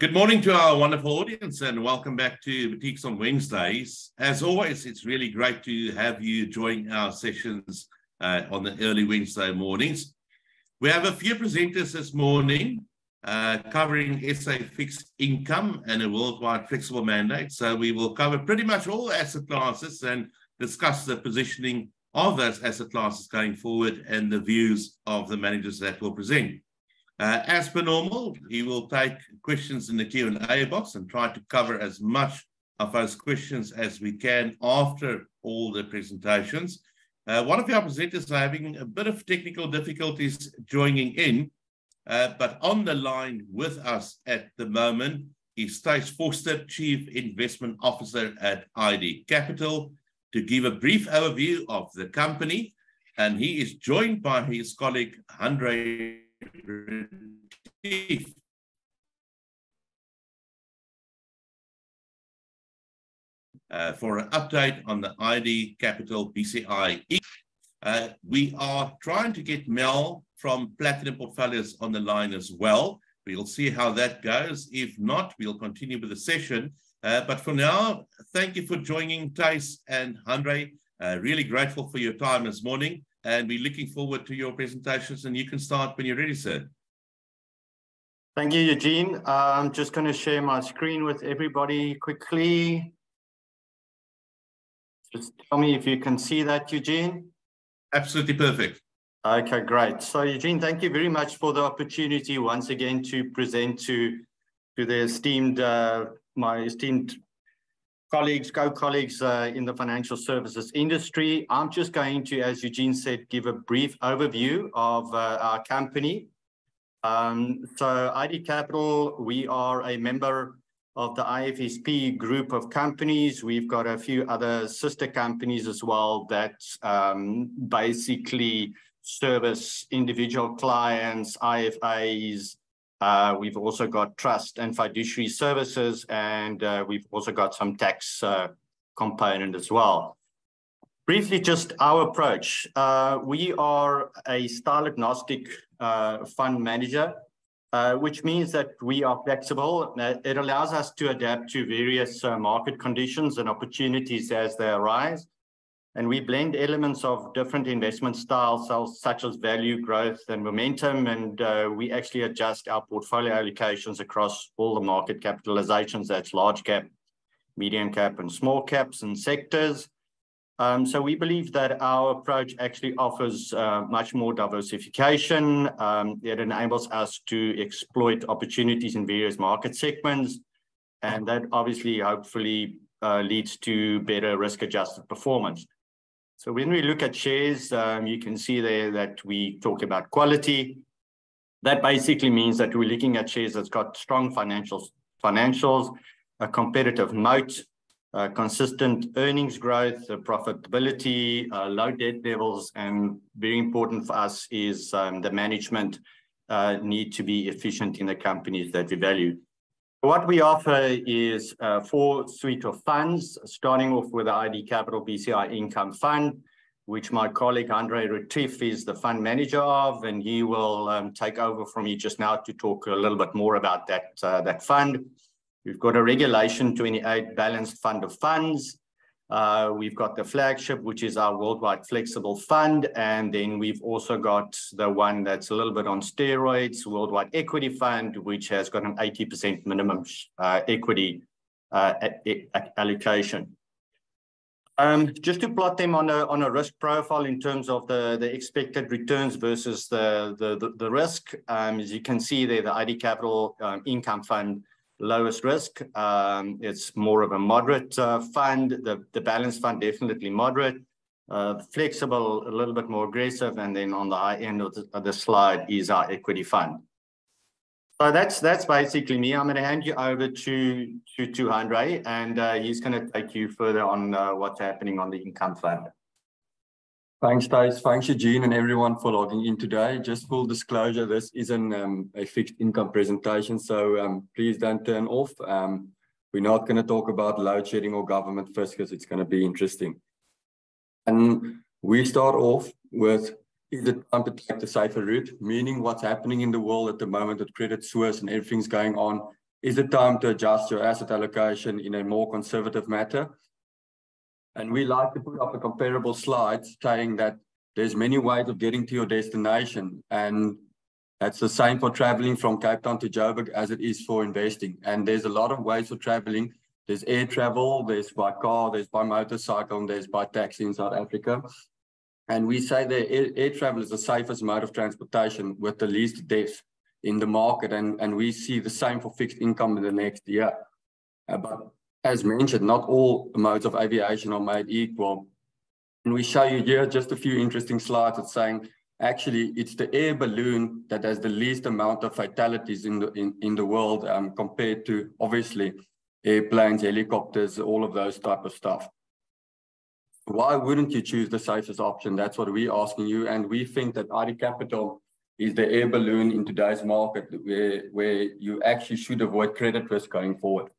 Good morning to our wonderful audience and welcome back to Boutiques on Wednesdays. As always, it's really great to have you join our sessions uh, on the early Wednesday mornings. We have a few presenters this morning uh, covering SA fixed income and a worldwide flexible mandate. So we will cover pretty much all asset classes and discuss the positioning of those asset classes going forward and the views of the managers that will present. Uh, as per normal, he will take questions in the Q&A box and try to cover as much of those questions as we can after all the presentations. Uh, one of our presenters are having a bit of technical difficulties joining in, uh, but on the line with us at the moment is Thijs Forster, Chief Investment Officer at ID Capital, to give a brief overview of the company. And he is joined by his colleague, Andre uh, for an update on the ID Capital BCI. Uh, we are trying to get Mel from Platinum Portfolios on the line as well. We'll see how that goes. If not, we'll continue with the session. Uh, but for now, thank you for joining Thijs and Andre. Uh, really grateful for your time this morning and we're looking forward to your presentations and you can start when you're ready, sir. Thank you, Eugene. I'm just going to share my screen with everybody quickly. Just tell me if you can see that, Eugene. Absolutely perfect. Okay, great. So Eugene, thank you very much for the opportunity once again to present to, to the esteemed, uh, my esteemed colleagues, co-colleagues uh, in the financial services industry. I'm just going to, as Eugene said, give a brief overview of uh, our company. Um, so ID Capital, we are a member of the IFSP group of companies. We've got a few other sister companies as well that um, basically service individual clients, IFAs, uh, we've also got trust and fiduciary services, and uh, we've also got some tax uh, component as well. Briefly, just our approach. Uh, we are a style agnostic uh, fund manager, uh, which means that we are flexible. It allows us to adapt to various market conditions and opportunities as they arise. And we blend elements of different investment styles, such as value, growth, and momentum. And uh, we actually adjust our portfolio allocations across all the market capitalizations that's large cap, medium cap, and small caps and sectors. Um, so we believe that our approach actually offers uh, much more diversification. Um, it enables us to exploit opportunities in various market segments. And that obviously, hopefully, uh, leads to better risk-adjusted performance. So when we look at shares, um, you can see there that we talk about quality. That basically means that we're looking at shares that's got strong financials, financials, a competitive moat, uh, consistent earnings growth, uh, profitability, uh, low debt levels, and very important for us is um, the management uh, need to be efficient in the companies that we value. What we offer is a full suite of funds, starting off with the ID Capital BCI Income Fund, which my colleague Andre Retief is the fund manager of, and he will um, take over from me just now to talk a little bit more about that, uh, that fund. We've got a Regulation 28 Balanced Fund of Funds, uh, we've got the flagship, which is our worldwide flexible fund. And then we've also got the one that's a little bit on steroids, worldwide equity fund, which has got an 80% minimum uh, equity uh, allocation. Um, just to plot them on a, on a risk profile in terms of the, the expected returns versus the, the, the, risk, um, as you can see there, the ID Capital um, Income Fund lowest risk. Um, it's more of a moderate uh, fund. The, the balanced fund, definitely moderate. Uh, flexible, a little bit more aggressive. And then on the high end of the, of the slide is our equity fund. So that's that's basically me. I'm going to hand you over to to, to Andre, and uh, he's going to take you further on uh, what's happening on the income fund. Thanks, Thijs. Thanks, Eugene, and everyone for logging in today. Just full disclosure, this isn't um, a fixed income presentation, so um, please don't turn off. Um, we're not going to talk about load shedding or government first because it's going to be interesting. And we start off with, is it time to take the safer route? Meaning what's happening in the world at the moment with Credit Suisse and everything's going on. is it time to adjust your asset allocation in a more conservative matter? And we like to put up a comparable slide saying that there's many ways of getting to your destination. And that's the same for traveling from Cape Town to Joburg as it is for investing. And there's a lot of ways for traveling. There's air travel, there's by car, there's by motorcycle, and there's by taxi in South Africa. And we say that air, air travel is the safest mode of transportation with the least deaths in the market. And, and we see the same for fixed income in the next year. Uh, but as mentioned, not all modes of aviation are made equal. And we show you here just a few interesting slides It's saying actually it's the air balloon that has the least amount of fatalities in the in, in the world um, compared to obviously airplanes, helicopters, all of those type of stuff. Why wouldn't you choose the safest option? That's what we're asking you. And we think that ID Capital is the air balloon in today's market where, where you actually should avoid credit risk going forward.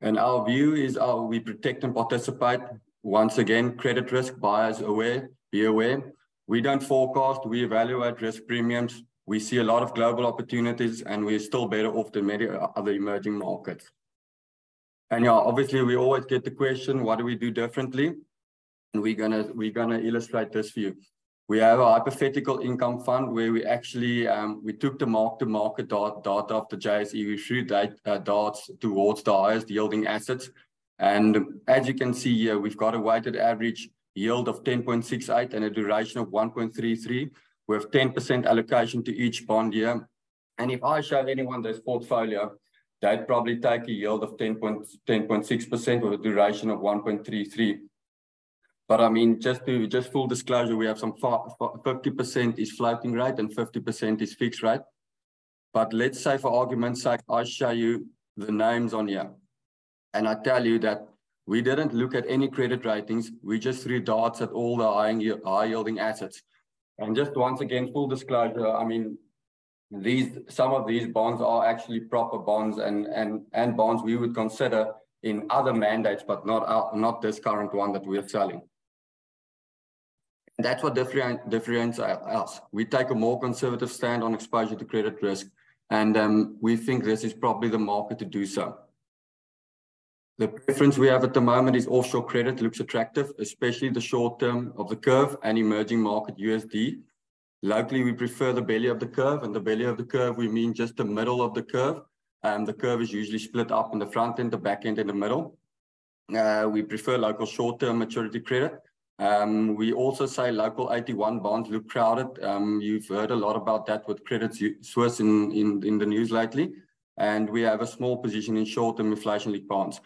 And our view is uh, we protect and participate. Once again, credit risk, buyers aware, be aware. We don't forecast, we evaluate risk premiums. We see a lot of global opportunities and we're still better off than many other emerging markets. And yeah, obviously we always get the question, what do we do differently? And we're gonna, we're gonna illustrate this for you. We have a hypothetical income fund where we actually um, we took the mark to market data, of the JSE. We threw that uh, darts towards the highest yielding assets. And as you can see here, we've got a weighted average yield of 10.68 and a duration of 1.33 with 10% allocation to each bond here. And if I show anyone this portfolio, they'd probably take a yield of 10.6% with a duration of 1.33. But I mean, just to just full disclosure, we have some 50% is floating rate and 50% is fixed rate. But let's say for argument's sake, I show you the names on here. And I tell you that we didn't look at any credit ratings. We just threw darts at all the high, yielding assets. And just once again, full disclosure, I mean, these some of these bonds are actually proper bonds and and and bonds we would consider in other mandates, but not our, not this current one that we're selling. That's what differentiates us. We take a more conservative stand on exposure to credit risk, and um, we think this is probably the market to do so. The preference we have at the moment is offshore credit looks attractive, especially the short term of the curve and emerging market USD. Locally, we prefer the belly of the curve, and the belly of the curve, we mean just the middle of the curve. Um, the curve is usually split up in the front end, the back end, and the middle. Uh, we prefer local short-term maturity credit. Um, we also say local AT1 bonds look crowded. Um, you've heard a lot about that with Credit Suisse in, in, in the news lately. And we have a small position in short-term inflation bonds.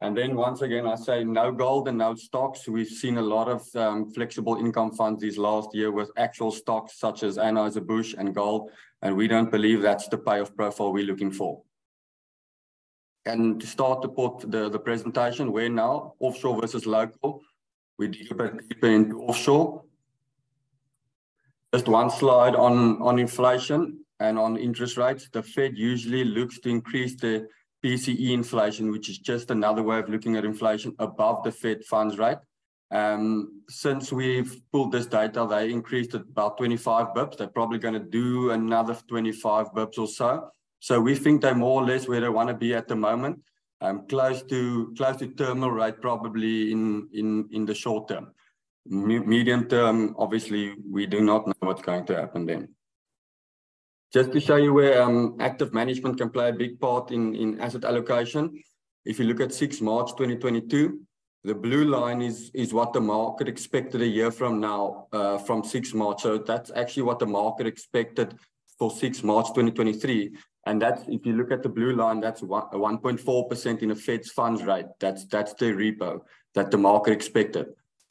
And then once again, I say no gold and no stocks. We've seen a lot of um, flexible income funds this last year with actual stocks such as Anheuser-Busch and gold. And we don't believe that's the payoff profile we're looking for. And to start to put the, the presentation, where now offshore versus local, we dig bit deeper into offshore. Just one slide on, on inflation and on interest rates. The Fed usually looks to increase the PCE inflation, which is just another way of looking at inflation above the Fed funds rate. Um, since we've pulled this data, they increased it about 25 bips. They're probably going to do another 25 bips or so. So we think they're more or less where they want to be at the moment um, close to close to terminal rate probably in in in the short term. Me medium term, obviously, we do not know what's going to happen then. Just to show you where um, active management can play a big part in, in asset allocation, if you look at 6 March 2022, the blue line is, is what the market expected a year from now, uh, from 6 March. So that's actually what the market expected for 6 March 2023. And that's, if you look at the blue line, that's 1.4% in a Fed's funds rate. That's, that's the repo that the market expected.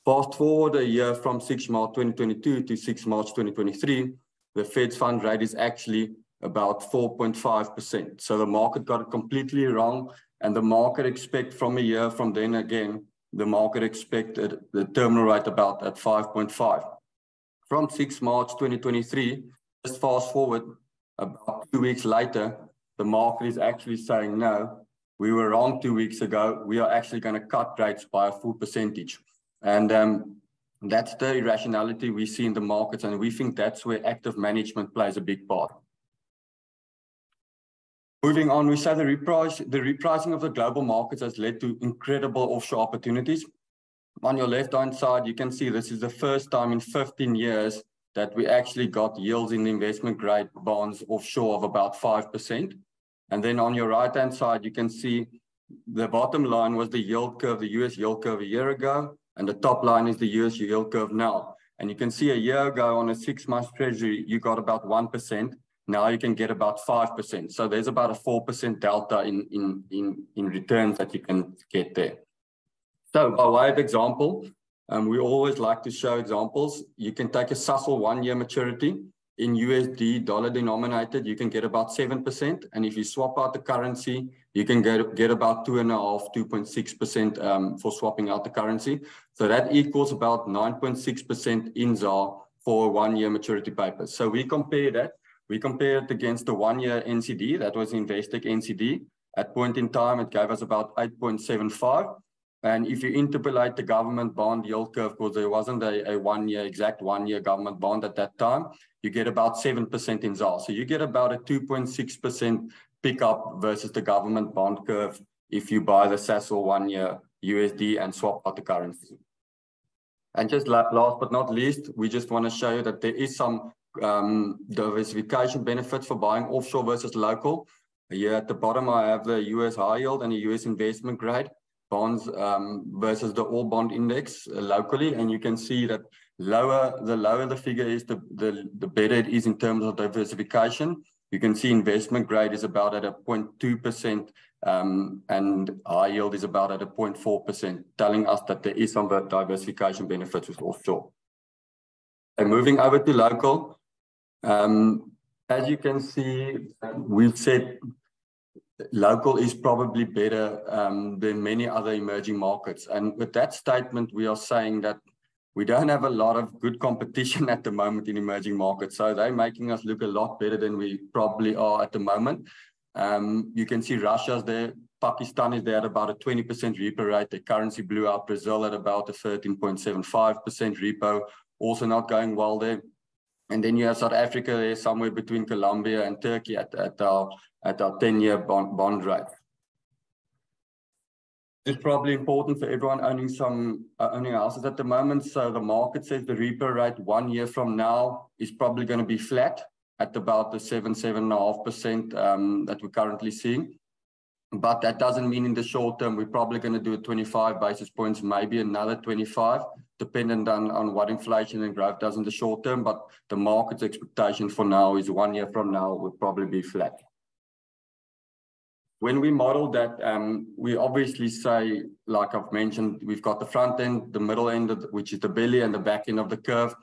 Fast forward a year from 6 March 2022 to 6 March 2023, the Fed's fund rate is actually about 4.5%. So the market got it completely wrong. And the market expect from a year from then again, the market expected the terminal rate about at 5.5. From 6 March 2023, just fast forward, about two weeks later, the market is actually saying, no, we were wrong two weeks ago. We are actually going to cut rates by a full percentage. And um, that's the irrationality we see in the markets. And we think that's where active management plays a big part. Moving on, we say the, reprice, the repricing of the global markets has led to incredible offshore opportunities. On your left-hand side, you can see this is the first time in 15 years that we actually got yields in the investment grade bonds offshore of about 5%. And then on your right-hand side, you can see the bottom line was the yield curve, the US yield curve a year ago, and the top line is the US yield curve now. And you can see a year ago on a six-month treasury, you got about 1%. Now you can get about 5%. So there's about a 4% delta in, in, in, in returns that you can get there. So by way of example, um, we always like to show examples. You can take a Sasol one-year maturity in USD dollar denominated, you can get about 7%. And if you swap out the currency, you can get, get about two and a half, 2.6% um, for swapping out the currency. So that equals about 9.6% in ZAR for one-year maturity paper. So we compare that. We compare it against the one-year NCD, that was Investec NCD. At point in time, it gave us about 8.75. And if you interpolate the government bond yield curve, because there wasn't a, a one year, exact one year government bond at that time, you get about 7% in ZAR. So you get about a 2.6% pickup versus the government bond curve if you buy the Sasol one year USD and swap out the currency. And just last but not least, we just want to show you that there is some um, diversification benefits for buying offshore versus local. Here at the bottom, I have the US high yield and the US investment grade bonds um, versus the all bond index uh, locally. And you can see that lower the lower the figure is, the, the, the better it is in terms of diversification. You can see investment grade is about at a 0.2% um, and high yield is about at a 0.4%, telling us that there is some diversification benefits with offshore. And moving over to local, um, as you can see, we've said local is probably better um, than many other emerging markets. And with that statement, we are saying that we don't have a lot of good competition at the moment in emerging markets. So they're making us look a lot better than we probably are at the moment. Um, you can see Russia's there, Pakistan is there at about a 20% repo rate. The currency blew out Brazil at about a 13.75% repo, also not going well there. And then you have South Africa there somewhere between Colombia and Turkey at, at our at our 10-year bond, bond rate. It's probably important for everyone owning some uh, owning houses at the moment. So the market says the repo rate one year from now is probably going to be flat at about the seven, seven and a half percent um, that we're currently seeing. But that doesn't mean in the short term, we're probably going to do a 25 basis points, maybe another 25, dependent on, on what inflation and growth does in the short term. But the market's expectation for now is one year from now will probably be flat when we model that, um, we obviously say, like I've mentioned, we've got the front end, the middle end, the, which is the belly, and the back end of the curve.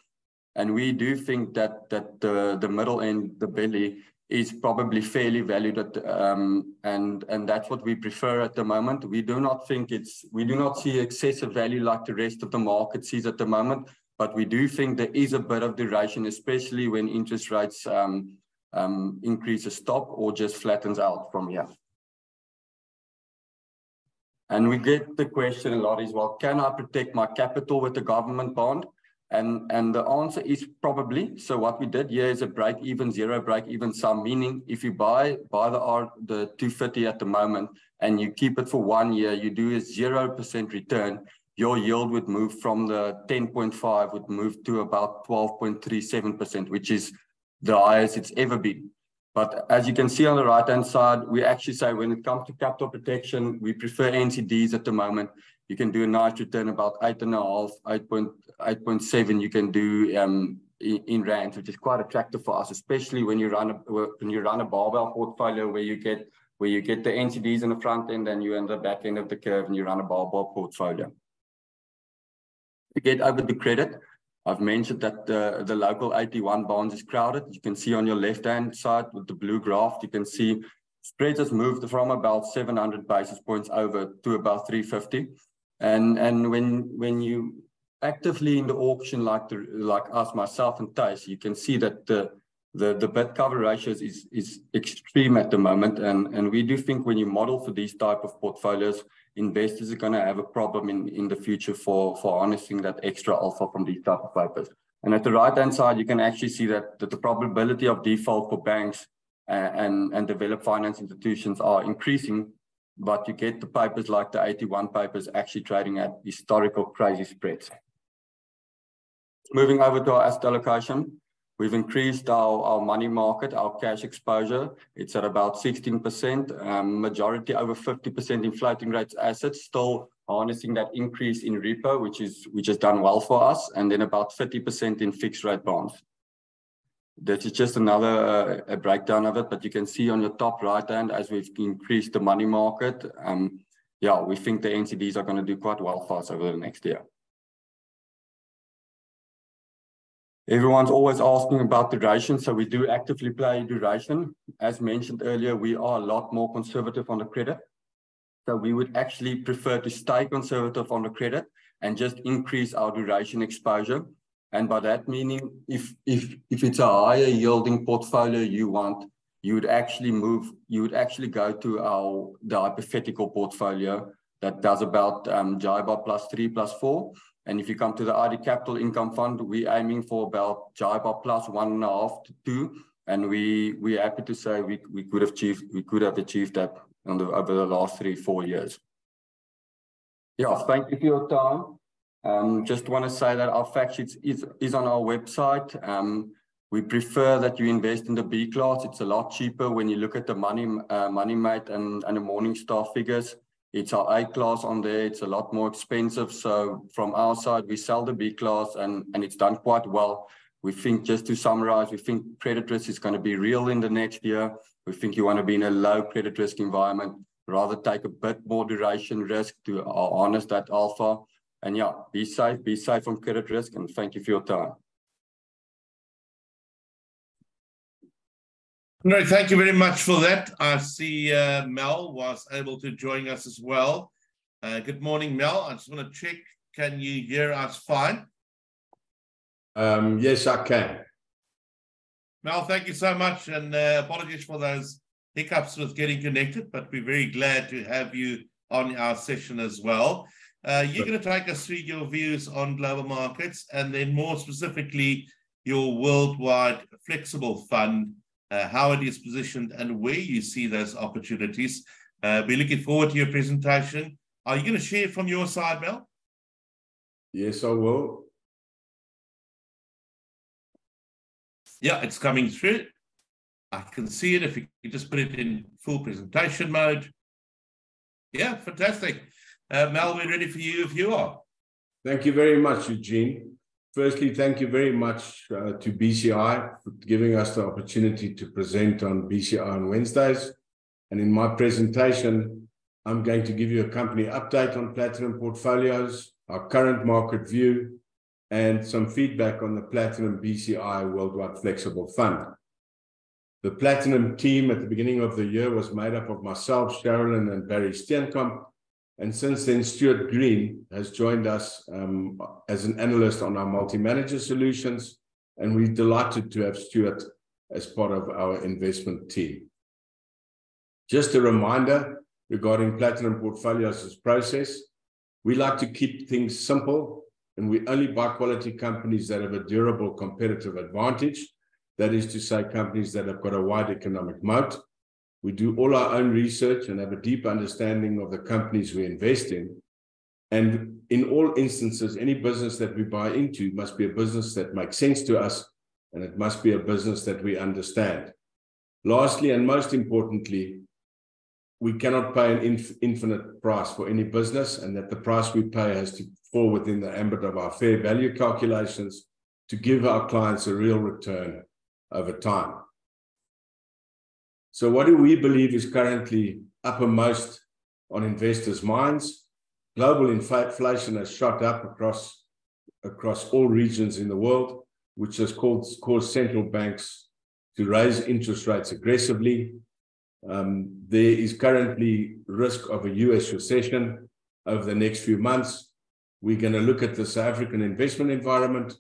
And we do think that that the, the middle end, the belly, is probably fairly valued at, um, and and that's what we prefer at the moment. We do not think it's we do not see excessive value like the rest of the market sees at the moment, but we do think there is a bit of duration, especially when interest rates um, um, increases stop or just flattens out from here. And we get the question a lot is, well, can I protect my capital with a government bond? And, and the answer is probably. So what we did here is a break even, zero break even sum, meaning if you buy, buy the, R, the 250 at the moment and you keep it for one year, you do a 0% return, your yield would move from the 10.5 would move to about 12.37%, which is the highest it's ever been. But as you can see on the right-hand side, we actually say when it comes to capital protection, we prefer NCDs at the moment. You can do a nice return about eight and a half, 8.7 you can do um, in, in rands, which is quite attractive for us, especially when you run a when you run a barbell portfolio where you get where you get the NCDs in the front end and you end the back end of the curve and you run a barbell portfolio. To get over the credit, I've mentioned that the, the local AT1 bonds is crowded. You can see on your left-hand side with the blue graph, you can see spreads has moved from about 700 basis points over to about 350. And, and when, when you actively in the auction like, the, like us, myself and Thijs, you can see that the, the, the bid cover ratios is, is extreme at the moment. And, and we do think when you model for these type of portfolios, investors are going to have a problem in, in the future for, for harnessing that extra alpha from these type of papers. And at the right-hand side, you can actually see that, that the probability of default for banks uh, and, and developed finance institutions are increasing, but you get the papers like the AT1 papers actually trading at historical crazy spreads. Moving over to our asset allocation, we've increased our, our money market, our cash exposure. It's at about 16%, um, majority over 50% in floating rates assets, still harnessing that increase in repo, which is which has done well for us, and then about 30% in fixed rate bonds. This is just another uh, breakdown of it, but you can see on your top right hand, as we've increased the money market, um, yeah, we think the NCDs are going to do quite well for us over the next year. Everyone's always asking about duration, so we do actively play duration. As mentioned earlier, we are a lot more conservative on the credit. So we would actually prefer to stay conservative on the credit and just increase our duration exposure. And by that meaning, if if if it's a higher yielding portfolio you want, you would actually move, you would actually go to our the hypothetical portfolio that does about um, plus three plus four. And if you come to the ID Capital Income Fund, we're aiming for about JIBAR plus one and a half to two. And we we're happy to say we, we could have achieved we could have achieved that the, over the last three, four years. Yeah, thank you for your time. Um, just want to say that our fact sheet is, is on our website. Um, we prefer that you invest in the B class. It's a lot cheaper when you look at the money, uh, Moneymate and, and the Morningstar figures. It's our A class on there. It's a lot more expensive. So from our side, we sell the B class and, and it's done quite well. We think, just to summarize, we think credit risk is going to be real in the next year. We think you want to be in a low credit risk environment, rather take a bit more duration risk to harness that alpha. And yeah, be safe, be safe from credit risk, and thank you for your time. No, thank you very much for that. I see uh, Mel was able to join us as well. Uh, good morning, Mel. I just want to check, can you hear us fine? Um, yes, I can. Mel, thank you so much, and uh, apologies for those hiccups with getting connected, but we're very glad to have you on our session as well. Uh, you're going to take us through your views on global markets and then more specifically your worldwide flexible fund, uh, how it is positioned and where you see those opportunities. Uh, we're looking forward to your presentation. Are you going to share from your side, Mel? Yes, I will. Yeah, it's coming through. I can see it if you just put it in full presentation mode. Yeah, fantastic. Uh, Mel, we're ready for you if you are. Thank you very much, Eugene. Firstly, thank you very much uh, to BCI for giving us the opportunity to present on BCI on Wednesdays. And in my presentation, I'm going to give you a company update on Platinum portfolios, our current market view, and some feedback on the Platinum BCI Worldwide Flexible Fund. The Platinum team at the beginning of the year was made up of myself, Sherilyn, and Barry Steenkamp. And since then, Stuart Green has joined us um, as an analyst on our multi-manager solutions. And we're delighted to have Stuart as part of our investment team. Just a reminder regarding Platinum Portfolios' process. We like to keep things simple and we only buy quality companies that have a durable competitive advantage. That is to say, companies that have got a wide economic moat. We do all our own research and have a deep understanding of the companies we invest in. And in all instances, any business that we buy into must be a business that makes sense to us, and it must be a business that we understand. Lastly, and most importantly, we cannot pay an inf infinite price for any business, and that the price we pay has to fall within the ambit of our fair value calculations to give our clients a real return over time. So what do we believe is currently uppermost on investors' minds? Global inflation has shot up across, across all regions in the world, which has caused, caused central banks to raise interest rates aggressively. Um, there is currently risk of a US recession over the next few months, we're going to look at the South African investment environment,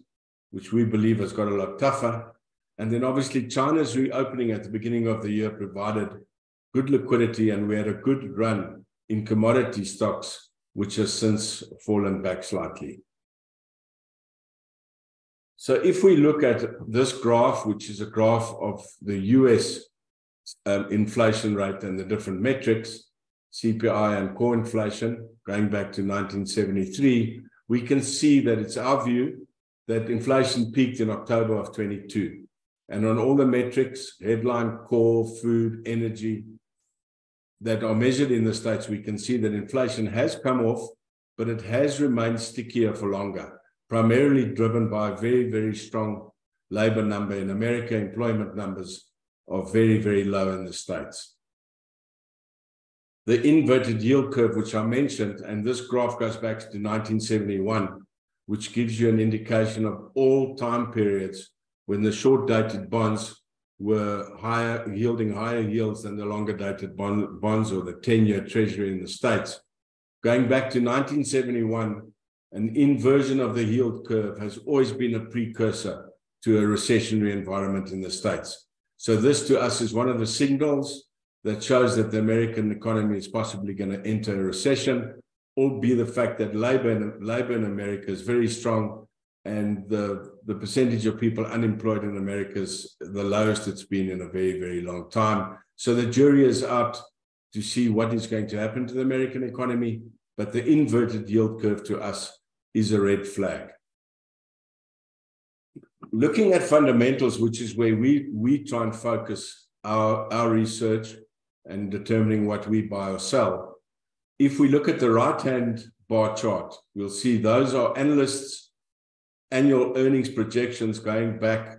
which we believe has got a lot tougher. And then obviously China's reopening at the beginning of the year provided good liquidity and we had a good run in commodity stocks, which has since fallen back slightly. So if we look at this graph, which is a graph of the US um, inflation rate and the different metrics, CPI and core inflation, going back to 1973, we can see that it's our view that inflation peaked in October of 22. And on all the metrics, headline, core, food, energy, that are measured in the States, we can see that inflation has come off, but it has remained stickier for longer, primarily driven by a very, very strong labor number in America. Employment numbers are very, very low in the States. The inverted yield curve, which I mentioned, and this graph goes back to 1971, which gives you an indication of all time periods when the short dated bonds were higher, yielding higher yields than the longer dated bond, bonds or the 10 year treasury in the States. Going back to 1971, an inversion of the yield curve has always been a precursor to a recessionary environment in the States. So, this to us is one of the signals that shows that the American economy is possibly going to enter a recession, or be the fact that labor in, labor in America is very strong and the, the percentage of people unemployed in America is the lowest it's been in a very, very long time. So the jury is out to see what is going to happen to the American economy, but the inverted yield curve to us is a red flag. Looking at fundamentals, which is where we, we try and focus our, our research and determining what we buy or sell, if we look at the right hand bar chart, we'll see those are analysts' annual earnings projections going back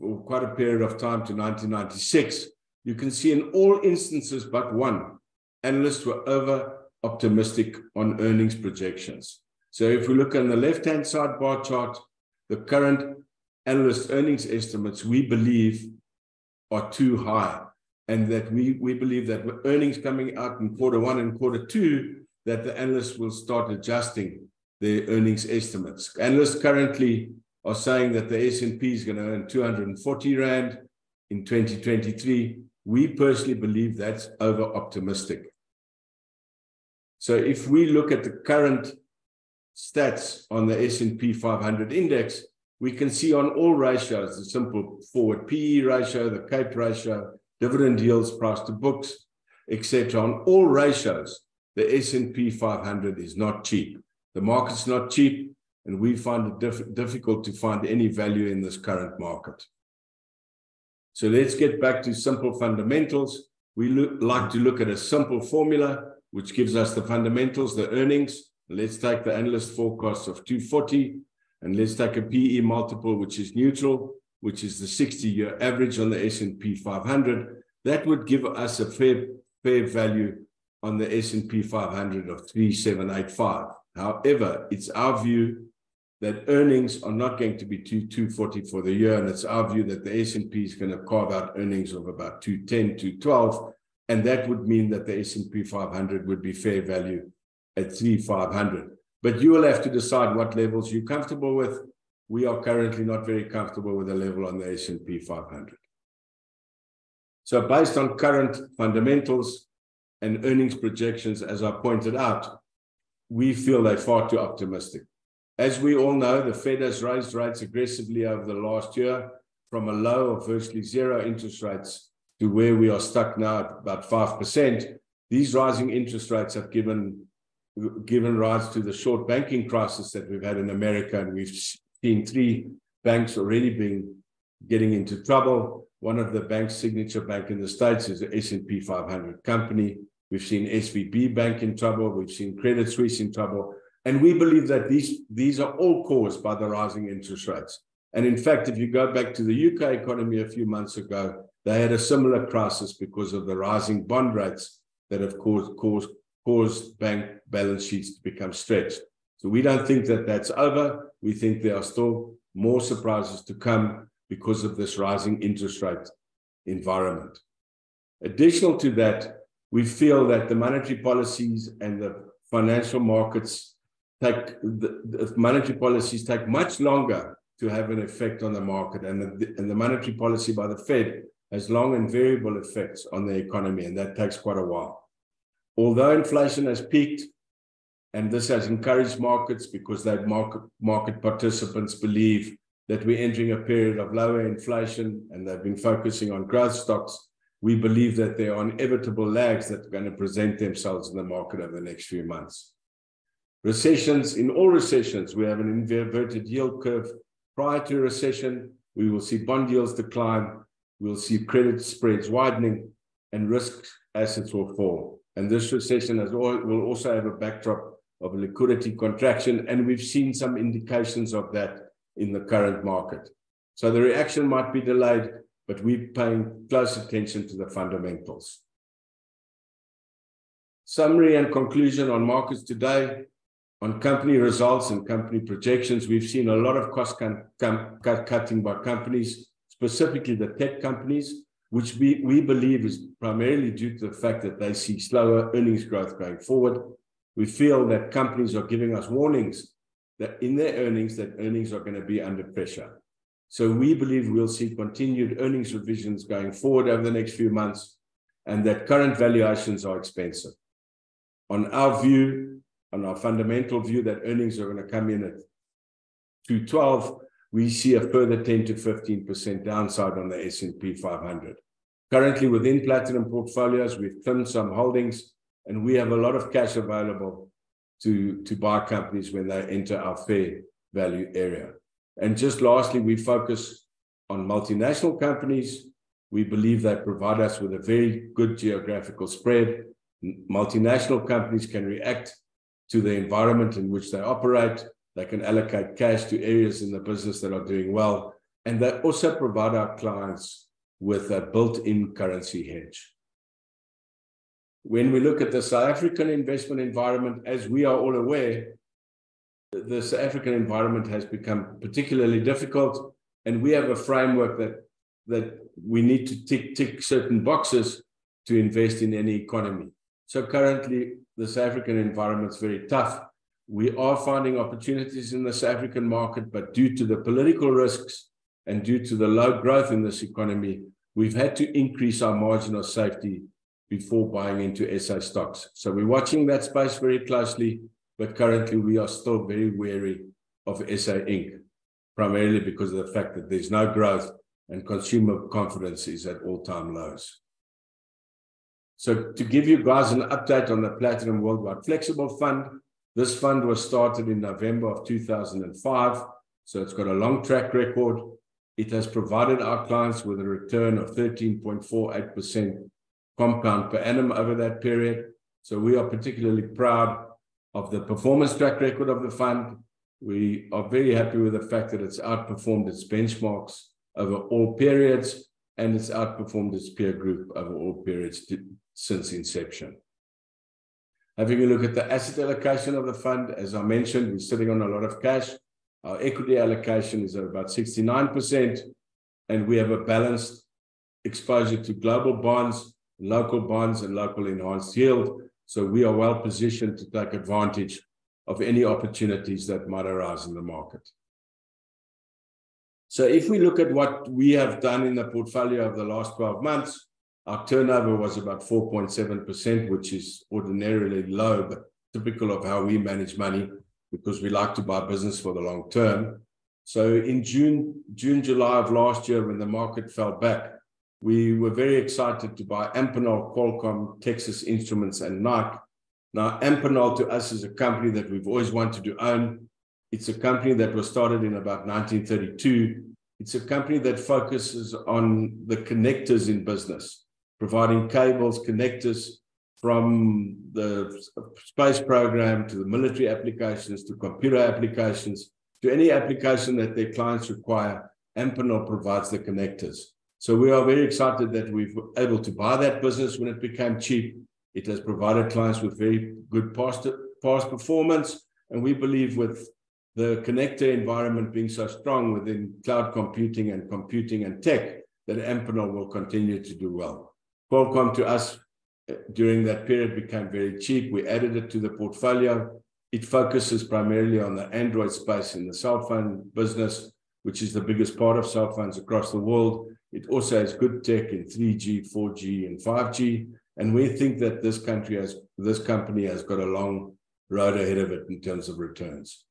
for quite a period of time to 1996, you can see in all instances but one, analysts were over optimistic on earnings projections. So if we look on the left-hand side bar chart, the current analyst earnings estimates we believe are too high and that we, we believe that earnings coming out in quarter one and quarter two, that the analysts will start adjusting their earnings estimates. Analysts currently are saying that the S&P is going to earn 240 Rand in 2023. We personally believe that's over optimistic. So if we look at the current stats on the S&P 500 index, we can see on all ratios, the simple forward PE ratio, the CAPE ratio, dividend yields, price to books, etc. On all ratios, the S&P 500 is not cheap. The market's not cheap, and we find it diff difficult to find any value in this current market. So let's get back to simple fundamentals. We like to look at a simple formula which gives us the fundamentals, the earnings. Let's take the analyst forecast of 240 and let's take a PE multiple which is neutral, which is the 60-year average on the S&P 500. That would give us a fair, fair value on the S&P 500 of 3785. However, it's our view that earnings are not going to be 240 for the year, and it's our view that the S&P is going to carve out earnings of about 210, 212, and that would mean that the S&P 500 would be fair value at 3500. But you will have to decide what levels you're comfortable with. We are currently not very comfortable with the level on the S&P 500. So based on current fundamentals and earnings projections, as I pointed out, we feel they're far too optimistic. As we all know, the Fed has raised rates aggressively over the last year from a low of virtually zero interest rates to where we are stuck now at about 5%. These rising interest rates have given, given rise to the short banking crisis that we've had in America, and we've seen three banks already being getting into trouble. One of the banks, Signature Bank in the States, is the S&P 500 company. We've seen SVB Bank in trouble. We've seen Credit Suisse in trouble. And we believe that these, these are all caused by the rising interest rates. And in fact, if you go back to the UK economy a few months ago, they had a similar crisis because of the rising bond rates that have caused, caused, caused bank balance sheets to become stretched. So we don't think that that's over. We think there are still more surprises to come because of this rising interest rate environment. Additional to that, we feel that the monetary policies and the financial markets take the, the monetary policies take much longer to have an effect on the market, and the, and the monetary policy by the Fed has long and variable effects on the economy, and that takes quite a while. Although inflation has peaked, and this has encouraged markets because that market, market participants believe that we're entering a period of lower inflation and they've been focusing on growth stocks we believe that there are inevitable lags that are going to present themselves in the market over the next few months. Recessions, in all recessions, we have an inverted yield curve. Prior to a recession, we will see bond yields decline, we'll see credit spreads widening, and risk assets will fall. And this recession has will also have a backdrop of liquidity contraction, and we've seen some indications of that in the current market. So the reaction might be delayed, but we're paying close attention to the fundamentals. Summary and conclusion on markets today. On company results and company projections, we've seen a lot of cost cutting by companies, specifically the tech companies, which we, we believe is primarily due to the fact that they see slower earnings growth going forward. We feel that companies are giving us warnings that in their earnings, that earnings are going to be under pressure. So we believe we'll see continued earnings revisions going forward over the next few months, and that current valuations are expensive. On our view, on our fundamental view that earnings are going to come in at 212, we see a further 10 to 15% downside on the S&P 500. Currently, within Platinum portfolios, we've trimmed some holdings, and we have a lot of cash available to, to buy companies when they enter our fair value area. And just lastly, we focus on multinational companies. We believe they provide us with a very good geographical spread. Multinational companies can react to the environment in which they operate. They can allocate cash to areas in the business that are doing well. And they also provide our clients with a built-in currency hedge. When we look at the South African investment environment, as we are all aware, the South African environment has become particularly difficult, and we have a framework that that we need to tick tick certain boxes to invest in any economy. So currently, the South African environment is very tough. We are finding opportunities in the South African market, but due to the political risks and due to the low growth in this economy, we've had to increase our margin of safety before buying into SA stocks. So we're watching that space very closely, but currently we are still very wary of SA Inc., primarily because of the fact that there's no growth and consumer confidence is at all-time lows. So to give you guys an update on the Platinum Worldwide Flexible Fund, this fund was started in November of 2005, so it's got a long track record. It has provided our clients with a return of 13.48% compound per annum over that period. So we are particularly proud of the performance track record of the fund. We are very happy with the fact that it's outperformed its benchmarks over all periods, and it's outperformed its peer group over all periods to, since inception. Having a look at the asset allocation of the fund, as I mentioned, we're sitting on a lot of cash. Our equity allocation is at about 69%, and we have a balanced exposure to global bonds, local bonds and local enhanced yield. So we are well positioned to take advantage of any opportunities that might arise in the market. So if we look at what we have done in the portfolio over the last 12 months, our turnover was about 4.7%, which is ordinarily low, but typical of how we manage money because we like to buy business for the long term. So in June, June, July of last year, when the market fell back, we were very excited to buy Amphenol, Qualcomm, Texas Instruments, and Nike. Now, Amphenol to us is a company that we've always wanted to own. It's a company that was started in about 1932. It's a company that focuses on the connectors in business, providing cables, connectors from the space program to the military applications to computer applications to any application that their clients require. Amphenol provides the connectors. So we are very excited that we've able to buy that business when it became cheap. It has provided clients with very good past, past performance. And we believe with the connector environment being so strong within cloud computing and computing and tech, that Amphenol will continue to do well. Qualcomm to us uh, during that period became very cheap. We added it to the portfolio. It focuses primarily on the Android space in the cell phone business, which is the biggest part of cell phones across the world. It also has good tech in 3G, 4G, and 5G. And we think that this country has, this company has got a long road ahead of it in terms of returns.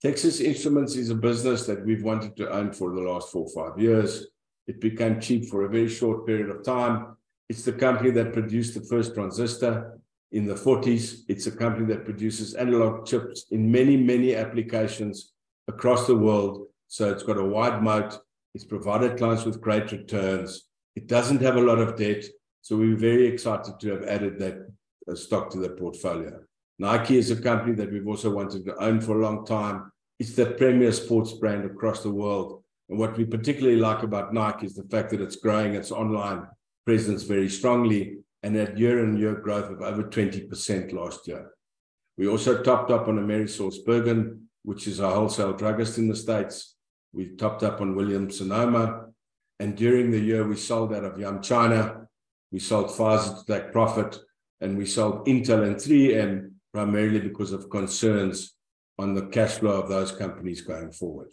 Texas Instruments is a business that we've wanted to own for the last four or five years. It became cheap for a very short period of time. It's the company that produced the first transistor in the 40s. It's a company that produces analog chips in many, many applications across the world. So it's got a wide moat. It's provided clients with great returns. It doesn't have a lot of debt. So we're very excited to have added that uh, stock to the portfolio. Nike is a company that we've also wanted to own for a long time. It's the premier sports brand across the world. And what we particularly like about Nike is the fact that it's growing its online presence very strongly and had year-on-year growth of over 20% last year. We also topped up on AmerisourceBergen, which is a wholesale druggist in the States. We topped up on Williams Sonoma. And during the year, we sold out of Yum China. We sold Pfizer to take profit. And we sold Intel and 3M primarily because of concerns on the cash flow of those companies going forward.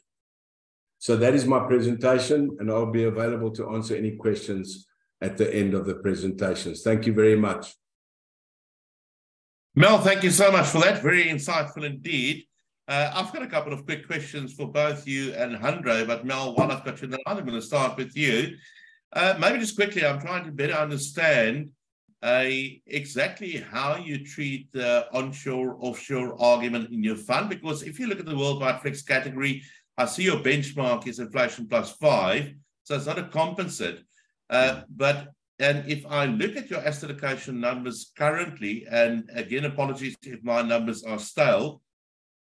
So that is my presentation, and I'll be available to answer any questions at the end of the presentations. Thank you very much. Mel, thank you so much for that. Very insightful indeed. Uh, I've got a couple of quick questions for both you and Handre, but Mel, while I've got you in I'm going to start with you. Uh, maybe just quickly, I'm trying to better understand uh, exactly how you treat the onshore, offshore argument in your fund, because if you look at the worldwide flex category, I see your benchmark is inflation plus five, so it's not a composite. Uh, but and if I look at your asset allocation numbers currently, and again, apologies if my numbers are stale,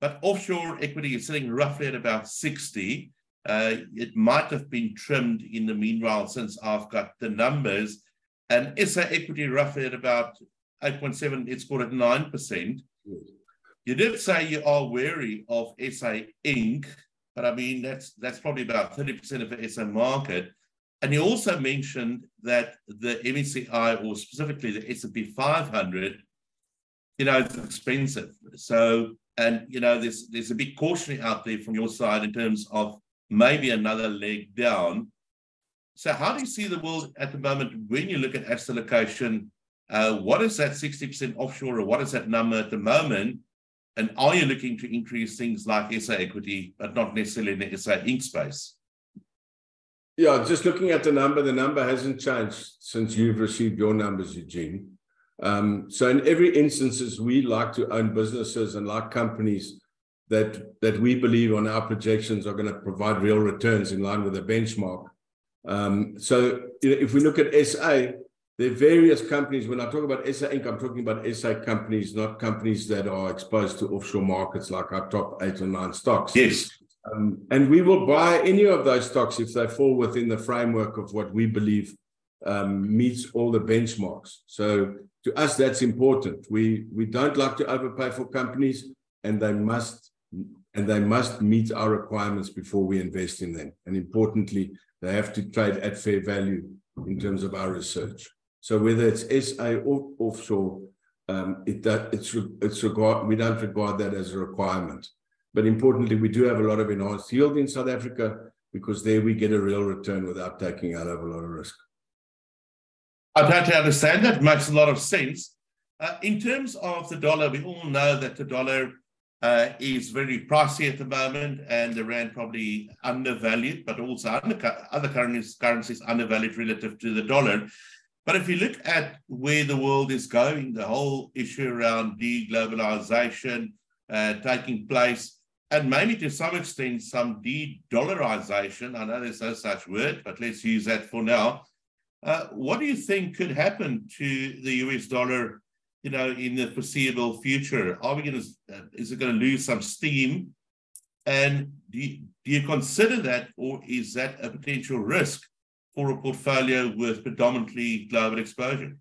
but offshore equity is sitting roughly at about 60. Uh, it might have been trimmed in the meanwhile since I've got the numbers. And SA equity roughly at about 8.7, it's called at 9%. You did say you are wary of SA Inc., but I mean, that's that's probably about 30% of the SA market. And you also mentioned that the MSCI, or specifically the S&P 500, you know, it's expensive. So, and you know, there's there's a big cautionary out there from your side in terms of maybe another leg down. So, how do you see the world at the moment when you look at asset allocation? Uh, what is that 60% offshore, or what is that number at the moment? And are you looking to increase things like SA equity, but not necessarily in the SA space? Yeah, just looking at the number, the number hasn't changed since you've received your numbers, Eugene. Um, so in every instances, we like to own businesses and like companies that that we believe on our projections are going to provide real returns in line with the benchmark. Um, so if we look at SA, there are various companies. When I talk about SA Inc., I'm talking about SA companies, not companies that are exposed to offshore markets like our top eight or nine stocks. Yes. Um, and we will buy any of those stocks if they fall within the framework of what we believe um, meets all the benchmarks. So to us, that's important. We we don't like to overpay for companies, and they must and they must meet our requirements before we invest in them. And importantly, they have to trade at fair value in terms of our research. So whether it's SA or offshore, um, it it's it's regard we don't regard that as a requirement. But importantly, we do have a lot of enhanced yield in South Africa because there we get a real return without taking out a lot of risk. I totally understand that. Makes a lot of sense. Uh, in terms of the dollar, we all know that the dollar uh, is very pricey at the moment, and the rand probably undervalued, but also under, other currencies, currencies undervalued relative to the dollar. But if you look at where the world is going, the whole issue around deglobalization uh, taking place, and maybe to some extent some de-dollarization. I know there's no such word, but let's use that for now. Uh, what do you think could happen to the US dollar, you know, in the foreseeable future? Are we going to, uh, is it going to lose some steam? And do you, do you consider that, or is that a potential risk for a portfolio with predominantly global exposure?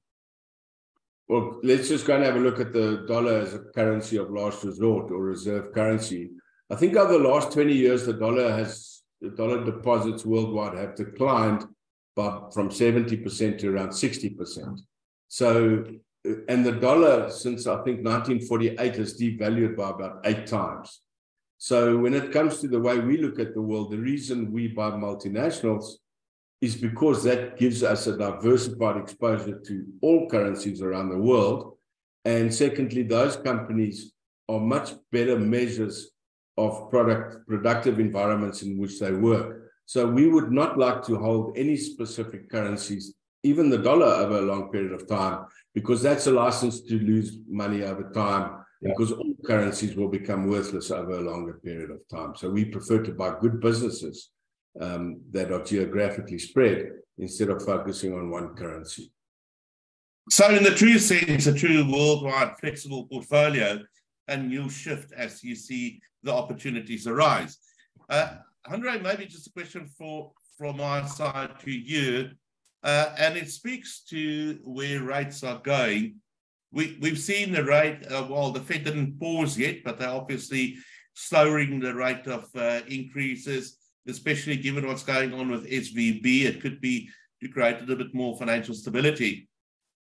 Well, let's just go and have a look at the dollar as a currency of last resort or reserve currency. I think over the last 20 years, the dollar has the dollar deposits worldwide have declined by from 70% to around 60%. So, uh, and the dollar since I think 1948 has devalued by about eight times. So when it comes to the way we look at the world, the reason we buy multinationals is because that gives us a diversified exposure to all currencies around the world. And secondly, those companies are much better measures of product productive environments in which they work. So we would not like to hold any specific currencies even the dollar over a long period of time, because that's a license to lose money over time, yeah. because all currencies will become worthless over a longer period of time. So we prefer to buy good businesses um, that are geographically spread instead of focusing on one currency. So, in the true sense, a true worldwide flexible portfolio, and you'll shift as you see the opportunities arise. Uh, Andre, maybe just a question for from my side to you, uh, and it speaks to where rates are going. We, we've seen the rate, uh, well, the Fed didn't pause yet, but they're obviously slowing the rate of uh, increases, especially given what's going on with SVB. It could be to create a little bit more financial stability.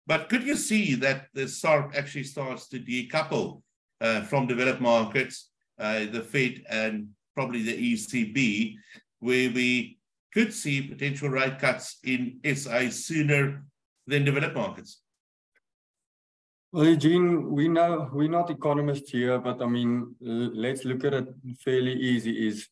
But could you see that the SARB actually starts to decouple uh, from developed markets, uh, the Fed and probably the ECB, where we could see potential rate cuts in SA sooner than developed markets? Well, Eugene, we know we're not economists here, but I mean, let's look at it fairly easy. Is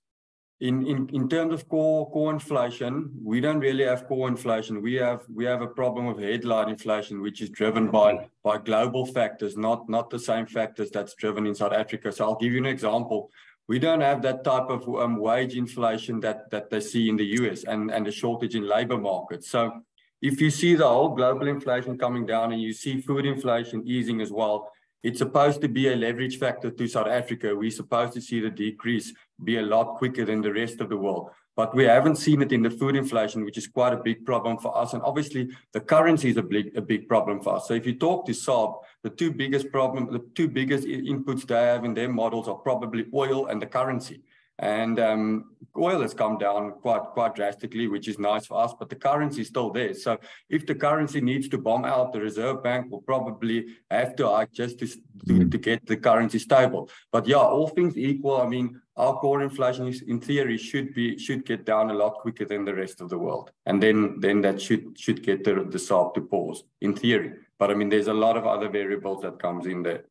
in, in, in terms of core core inflation, we don't really have core inflation. We have we have a problem of headline inflation, which is driven by by global factors, not not the same factors that's driven in South Africa. So I'll give you an example. We don't have that type of um, wage inflation that that they see in the US and and a shortage in labor markets. So if you see the whole global inflation coming down and you see food inflation easing as well, it's supposed to be a leverage factor to South Africa. We're supposed to see the decrease be a lot quicker than the rest of the world. But we haven't seen it in the food inflation, which is quite a big problem for us. And obviously, the currency is a big, a big problem for us. So if you talk to SARB, the two biggest problem, the two biggest inputs they have in their models are probably oil and the currency. And um, oil has come down quite quite drastically, which is nice for us, but the currency is still there. So if the currency needs to bomb out, the Reserve Bank will probably have to hike just to, to, mm-hmm. to get the currency stable. But yeah, all things equal, I mean, our core inflation is, in theory should be should get down a lot quicker than the rest of the world. And then then that should should get the, the SARB to pause in theory. But I mean, there's a lot of other variables that comes in there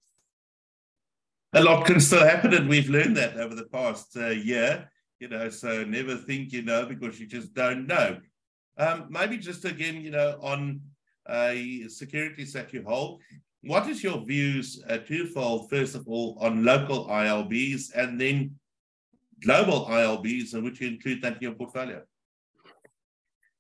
a lot can still happen, and we've learned that over the past uh, year. You know, so never think you know because you just don't know. Um, maybe just again, you know, on uh, securities that you hold, what is your views uh, twofold? First of all, on local ILBs, and then global ILBs, and which you include that in your portfolio.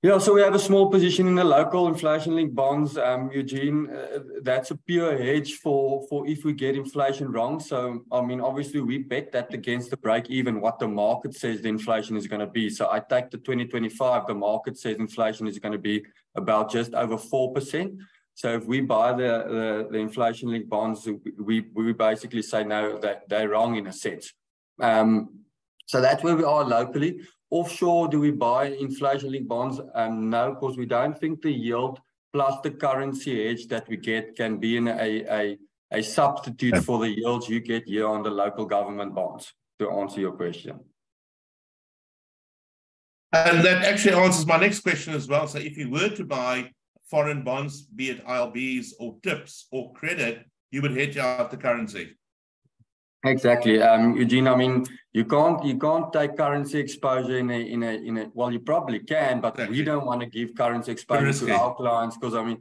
Yeah, so we have a small position in the local inflation-linked bonds, um, Eugene. Uh, that's a pure hedge for for if we get inflation wrong. So, I mean, obviously we bet that against the break even what the market says the inflation is going to be. So I take the 2025, the market says inflation is going to be about just over 4%. So if we buy the, the, the inflation-linked bonds, we, we basically say no, that they're wrong in a sense. Um, so that's where we are locally. Offshore, do we buy inflation-linked bonds? Um, no, because we don't think the yield plus the currency hedge that we get can be in a, a, a substitute yeah. for the yields you get here on the local government bonds, to answer your question. And that actually answers my next question as well. So if you were to buy foreign bonds, be it ILBs or TIPS or credit, you would hedge out the currency. Exactly, um, Eugene. I mean, you can't you can't take currency exposure in a in a in a. Well, you probably can, but exactly. we don't want to give currency exposure to our clients because I mean,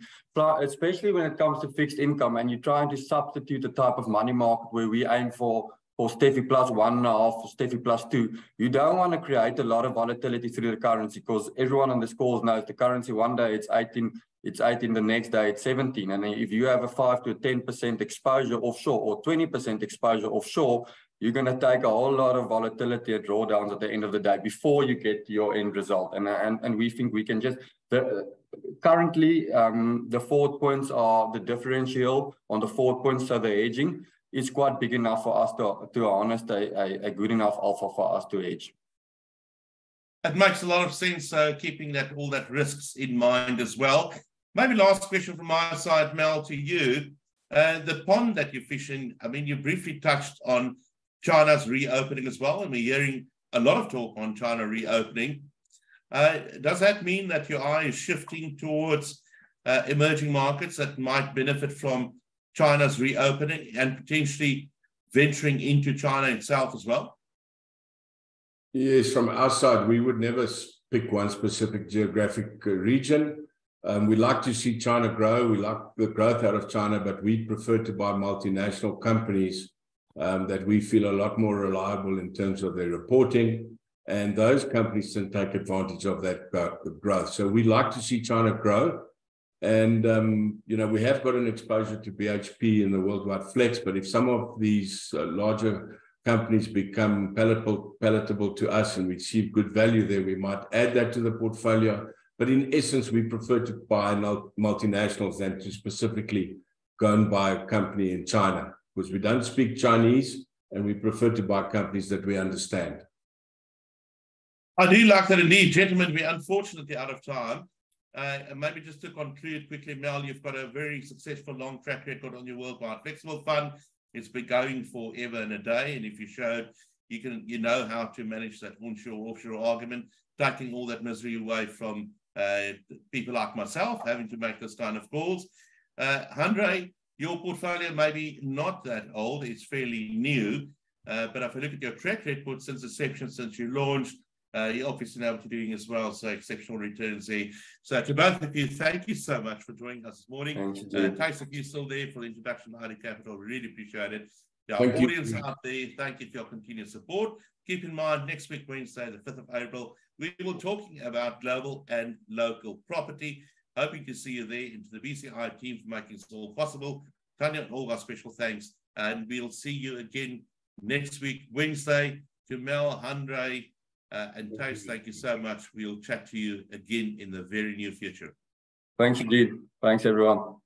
especially when it comes to fixed income, and you're trying to substitute the type of money market where we aim for for STEFI plus one and a half, or STEFI plus two. You don't want to create a lot of volatility through the currency because everyone on this call knows the currency one day it's 18 it's 18 the next day it's 17 and if you have a 5 to 10% exposure offshore or 20% exposure offshore you're going to take a whole lot of volatility and drawdowns at the end of the day before you get your end result. And and, and we think we can just the, currently um, the forward points are the differential on the forward points so the hedging is quite big enough for us to to harness a, a, a good enough alpha for us to hedge it makes a lot of sense uh, keeping that all that risks in mind as well Maybe last question from my side, Mel, to you. Uh, the pond that you're fishing, I mean, you briefly touched on China's reopening as well, and we're hearing a lot of talk on China reopening. Uh, does that mean that your eye is shifting towards uh, emerging markets that might benefit from China's reopening and potentially venturing into China itself as well? Yes, from our side, we would never pick one specific geographic uh, region. Um, we like to see China grow. We like the growth out of China, but we prefer to buy multinational companies um, that we feel a lot more reliable in terms of their reporting. And those companies can take advantage of that growth. So we like to see China grow. And, um, you know, we have got an exposure to BHP in the worldwide flex, but if some of these uh, larger companies become palatable, palatable to us and we see good value there, we might add that to the portfolio. But in essence, we prefer to buy multinationals than to specifically go and buy a company in China because we don't speak Chinese and we prefer to buy companies that we understand. I do like that indeed. Gentlemen, we're unfortunately out of time. Uh, and maybe just to conclude quickly, Mel, you've got a very successful long track record on your worldwide flexible fund. It's been going forever and a day. And if you showed you can you know how to manage that onshore offshore argument, taking all that misery away from uh, people like myself having to make this kind of calls. Uh, Andre, your portfolio may be not that old, it's fairly new. Uh, but if I look at your track record since inception, since you launched, uh, you're obviously able to doing as well, so exceptional returns there. So to both of you, thank you so much for joining us this morning. Thank you, uh, if you're still there for the introduction to ID Capital, we really appreciate it. our thank audience you. out there, thank you for your continued support. Keep in mind, next week, Wednesday, the 5th of April, we will be talking about global and local property. Hoping to see you there into the BCI team for making this all possible. Tanya, all our special thanks. And we'll see you again next week, Wednesday. Jamel, Andre, uh, and Tace, thank you so much. We'll chat to you again in the very near future. Thanks, indeed. Thanks, everyone.